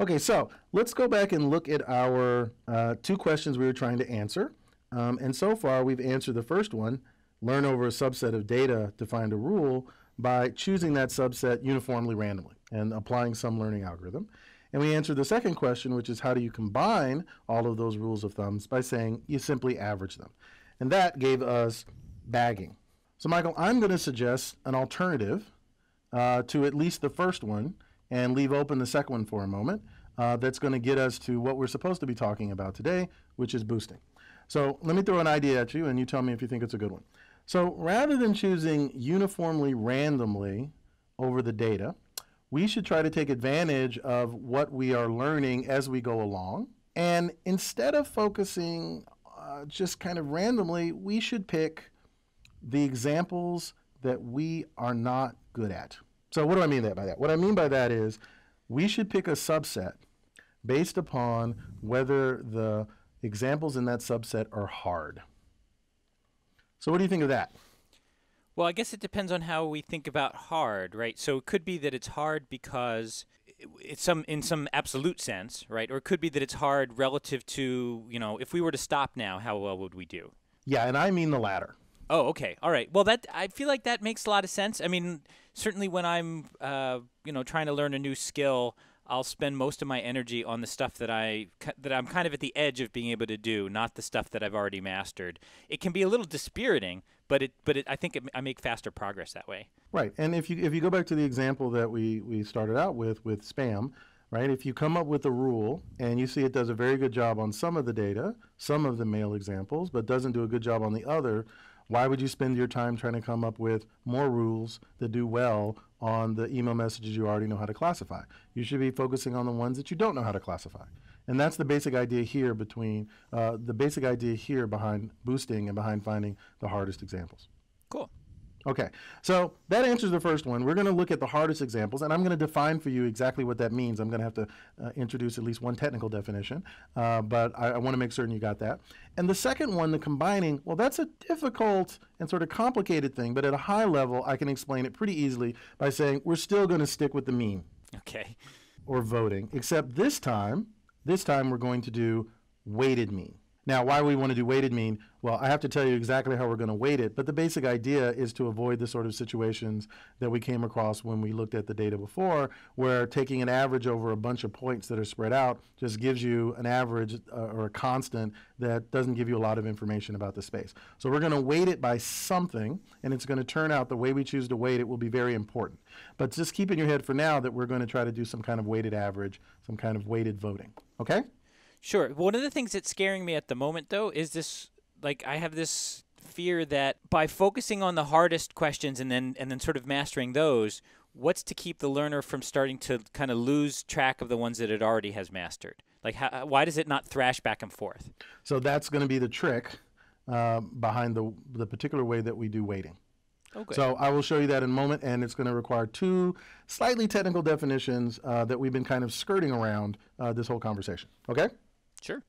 Okay, so let's go back and look at our uh, two questions we were trying to answer. Um, and so far, we've answered the first one learn over a subset of data to find a rule by choosing that subset uniformly randomly and applying some learning algorithm. And we answered the second question, which is how do you combine all of those rules of thumbs by saying you simply average them. And that gave us bagging. So, Michael, I'm going to suggest an alternative uh, to at least the first one and leave open the second one for a moment. Uh, that's going to get us to what we're supposed to be talking about today, which is boosting. So, let me throw an idea at you, and you tell me if you think it's a good one. So, rather than choosing uniformly randomly over the data, we should try to take advantage of what we are learning as we go along. And instead of focusing uh, just kind of randomly, we should pick the examples that we are not good at. So, what do I mean by that? What I mean by that is we should pick a subset based upon whether the examples in that subset are hard. So, what do you think of that? Well, I guess it depends on how we think about hard, right? So it could be that it's hard because it's some in some absolute sense, right? Or it could be that it's hard relative to, you know, if we were to stop now, how well would we do? Yeah, and I mean the latter. Oh, okay. All right. Well, that I feel like that makes a lot of sense. I mean, certainly when I'm, uh, you know, trying to learn a new skill, I'll spend most of my energy on the stuff that I that I'm kind of at the edge of being able to do, not the stuff that I've already mastered. It can be a little dispiriting, but it but it, I think it, I make faster progress that way. Right. And if you if you go back to the example that we we started out with with spam, right? If you come up with a rule and you see it does a very good job on some of the data, some of the mail examples, but doesn't do a good job on the other, why would you spend your time trying to come up with more rules that do well on the email messages you already know how to classify? You should be focusing on the ones that you don't know how to classify. And that's the basic idea here between uh, the basic idea here behind boosting and behind finding the hardest examples. Cool. Okay, so that answers the first one. We're going to look at the hardest examples, and I'm going to define for you exactly what that means. I'm going to have to uh, introduce at least one technical definition, uh, but I, I want to make certain you got that. And the second one, the combining, well, that's a difficult and sort of complicated thing, but at a high level, I can explain it pretty easily by saying we're still going to stick with the mean. Okay. Or voting, except this time, this time we're going to do weighted mean. Now, why we want to do weighted mean? Well, I have to tell you exactly how we're going to weight it, but the basic idea is to avoid the sort of situations that we came across when we looked at the data before, where taking an average over a bunch of points that are spread out just gives you an average uh, or a constant that doesn't give you a lot of information about the space. So we're going to weight it by something, and it's going to turn out the way we choose to weight it will be very important. But just keep in your head for now that we're going to try to do some kind of weighted average, some kind of weighted voting. Okay? Sure. One of the things that's scaring me at the moment, though, is this like I have this fear that by focusing on the hardest questions and then and then sort of mastering those, what's to keep the learner from starting to kind of lose track of the ones that it already has mastered? Like, how, why does it not thrash back and forth? So that's going to be the trick uh, behind the the particular way that we do weighting. Okay. So I will show you that in a moment, and it's going to require two slightly technical definitions uh, that we've been kind of skirting around uh, this whole conversation. Okay? Sure.